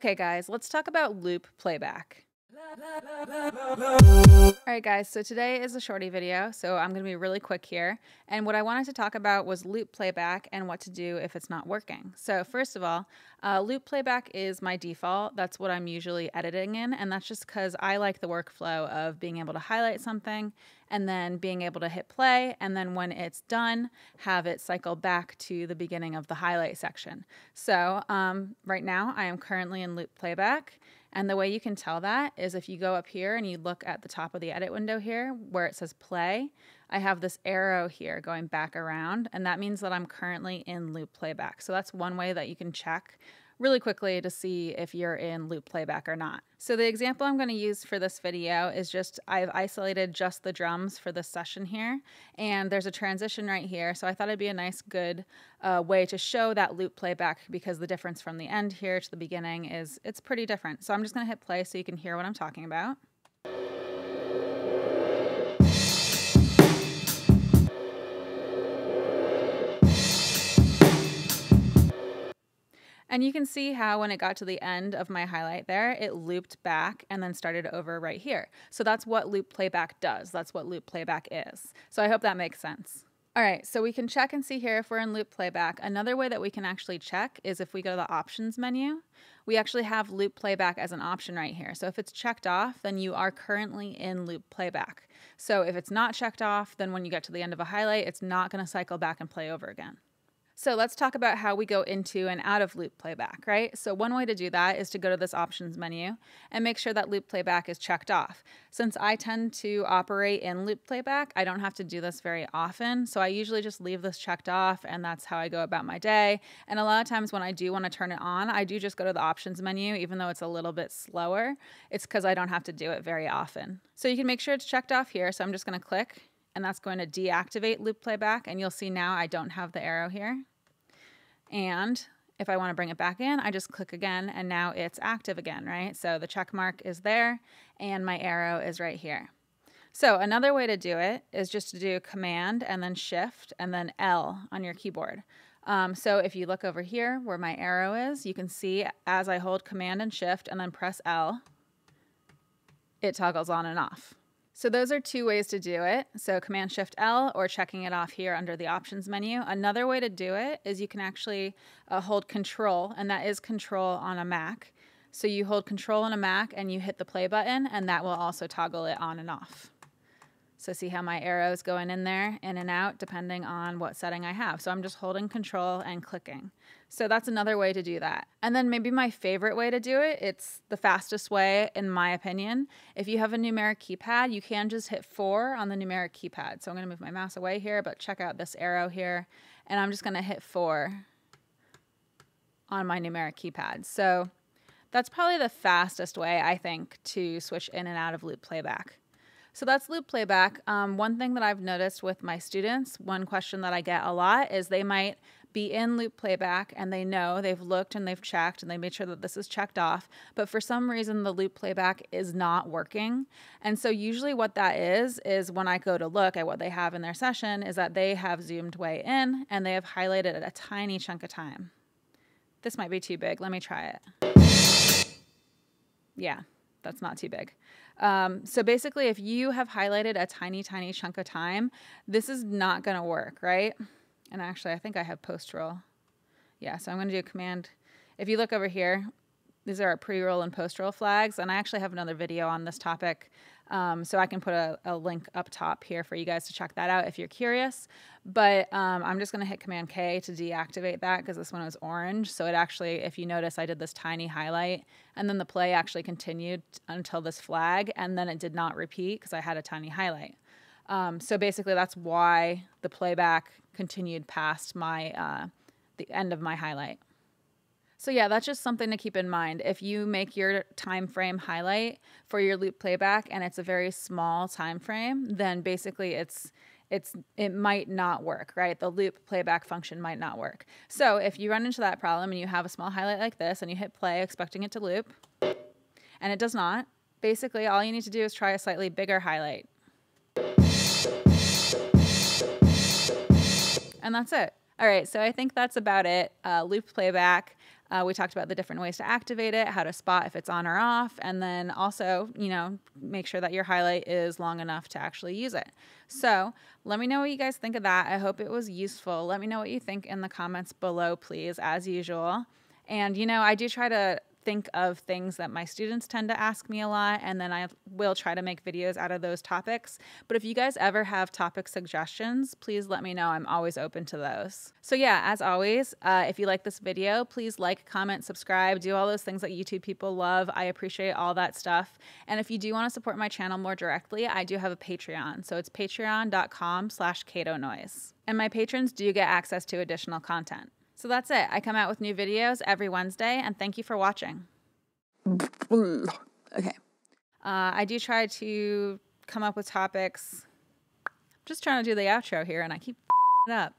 Okay, guys, let's talk about loop playback. All right, guys, so today is a shorty video, so I'm going to be really quick here. And what I wanted to talk about was loop playback and what to do if it's not working. So first of all, uh, loop playback is my default. That's what I'm usually editing in, and that's just because I like the workflow of being able to highlight something and then being able to hit play, and then when it's done, have it cycle back to the beginning of the highlight section. So um, right now, I am currently in loop playback. And the way you can tell that is if you go up here and you look at the top of the edit window here where it says play, I have this arrow here going back around, and that means that I'm currently in loop playback. So that's one way that you can check really quickly to see if you're in loop playback or not. So the example I'm going to use for this video is just I've isolated just the drums for this session here and there's a transition right here so I thought it'd be a nice good uh, way to show that loop playback because the difference from the end here to the beginning is it's pretty different. So I'm just going to hit play so you can hear what I'm talking about. And you can see how when it got to the end of my highlight there, it looped back and then started over right here. So that's what loop playback does. That's what loop playback is. So I hope that makes sense. All right, so we can check and see here if we're in loop playback. Another way that we can actually check is if we go to the options menu, we actually have loop playback as an option right here. So if it's checked off, then you are currently in loop playback. So if it's not checked off, then when you get to the end of a highlight, it's not gonna cycle back and play over again. So let's talk about how we go into and out of loop playback, right? So one way to do that is to go to this options menu and make sure that loop playback is checked off. Since I tend to operate in loop playback, I don't have to do this very often. So I usually just leave this checked off and that's how I go about my day. And a lot of times when I do want to turn it on, I do just go to the options menu, even though it's a little bit slower. It's because I don't have to do it very often. So you can make sure it's checked off here. So I'm just going to click and that's going to deactivate loop playback. And you'll see now I don't have the arrow here. And if I want to bring it back in, I just click again and now it's active again, right? So the check mark is there and my arrow is right here. So another way to do it is just to do command and then shift and then L on your keyboard. Um, so if you look over here where my arrow is, you can see as I hold command and shift and then press L, it toggles on and off. So those are two ways to do it. So Command Shift L or checking it off here under the options menu. Another way to do it is you can actually uh, hold control and that is control on a Mac. So you hold control on a Mac and you hit the play button and that will also toggle it on and off. So see how my arrow is going in there, in and out, depending on what setting I have. So I'm just holding control and clicking. So that's another way to do that. And then maybe my favorite way to do it, it's the fastest way in my opinion. If you have a numeric keypad, you can just hit four on the numeric keypad. So I'm gonna move my mouse away here, but check out this arrow here. And I'm just gonna hit four on my numeric keypad. So that's probably the fastest way, I think, to switch in and out of loop playback. So that's loop playback. Um, one thing that I've noticed with my students, one question that I get a lot is they might be in loop playback and they know they've looked and they've checked and they made sure that this is checked off, but for some reason the loop playback is not working. And so usually what that is is when I go to look at what they have in their session is that they have zoomed way in and they have highlighted a tiny chunk of time. This might be too big. Let me try it. Yeah, that's not too big. Um, so basically, if you have highlighted a tiny, tiny chunk of time, this is not going to work, right? And actually, I think I have post roll. Yeah, so I'm going to do a command. If you look over here, these are our pre-roll and post-roll flags, and I actually have another video on this topic, um, so I can put a, a, link up top here for you guys to check that out if you're curious. But um, I'm just going to hit Command K to deactivate that because this one was orange. So it actually, if you notice, I did this tiny highlight, and then the play actually continued until this flag, and then it did not repeat because I had a tiny highlight. Um, so basically, that's why the playback continued past my uh, the end of my highlight. So yeah, that's just something to keep in mind. If you make your time frame highlight for your loop playback and it's a very small time frame, then basically it's it's it might not work, right? The loop playback function might not work. So if you run into that problem and you have a small highlight like this and you hit play expecting it to loop and it does not, basically all you need to do is try a slightly bigger highlight. And that's it. All right, so I think that's about it. Uh, loop playback. Uh, we talked about the different ways to activate it, how to spot if it's on or off, and then also, you know, make sure that your highlight is long enough to actually use it. So let me know what you guys think of that. I hope it was useful. Let me know what you think in the comments below, please, as usual. And, you know, I do try to think of things that my students tend to ask me a lot, and then I will try to make videos out of those topics. But if you guys ever have topic suggestions, please let me know. I'm always open to those. So, yeah, as always, uh, if you like this video, please like, comment, subscribe, do all those things that YouTube people love. I appreciate all that stuff. And if you do want to support my channel more directly, I do have a Patreon. So it's patreon.com slash Noise. And my patrons do get access to additional content. So that's it. I come out with new videos every Wednesday, and thank you for watching. Okay. Uh, I do try to come up with topics. I'm just trying to do the outro here, and I keep it up.